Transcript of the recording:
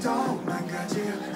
don't my a deal.